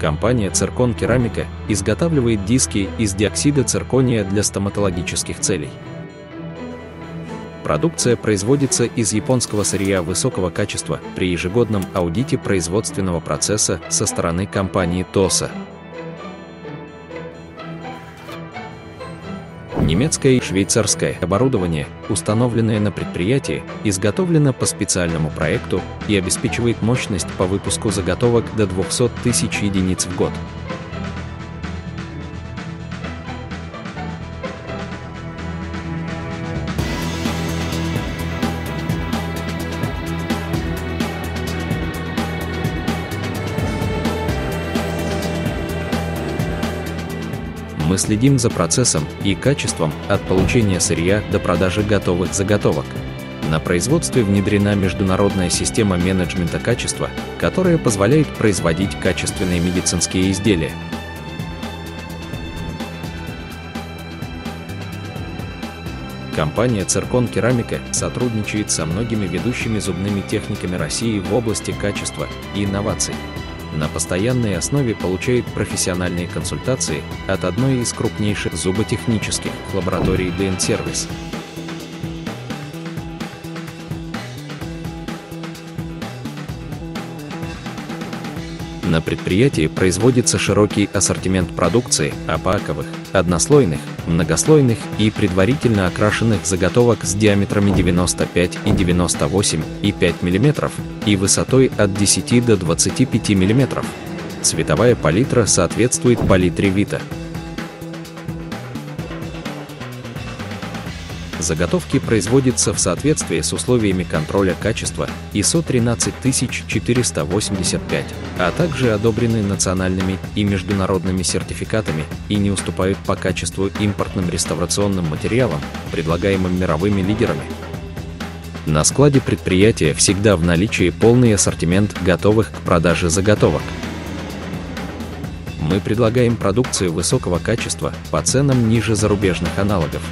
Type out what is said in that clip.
Компания Циркон Керамика изготавливает диски из диоксида циркония для стоматологических целей. Продукция производится из японского сырья высокого качества при ежегодном аудите производственного процесса со стороны компании ТОСА. Немецкое и швейцарское оборудование, установленное на предприятии, изготовлено по специальному проекту и обеспечивает мощность по выпуску заготовок до 200 тысяч единиц в год. Мы следим за процессом и качеством от получения сырья до продажи готовых заготовок. На производстве внедрена международная система менеджмента качества, которая позволяет производить качественные медицинские изделия. Компания «Циркон Керамика» сотрудничает со многими ведущими зубными техниками России в области качества и инноваций на постоянной основе получает профессиональные консультации от одной из крупнейших зуботехнических лабораторий DN Service. На предприятии производится широкий ассортимент продукции, опаковых, однослойных, многослойных и предварительно окрашенных заготовок с диаметрами 95 и 98 и 5 мм и высотой от 10 до 25 мм. Цветовая палитра соответствует палитре Вита. Заготовки производятся в соответствии с условиями контроля качества ISO 13485, а также одобрены национальными и международными сертификатами и не уступают по качеству импортным реставрационным материалам, предлагаемым мировыми лидерами. На складе предприятия всегда в наличии полный ассортимент готовых к продаже заготовок. Мы предлагаем продукцию высокого качества по ценам ниже зарубежных аналогов.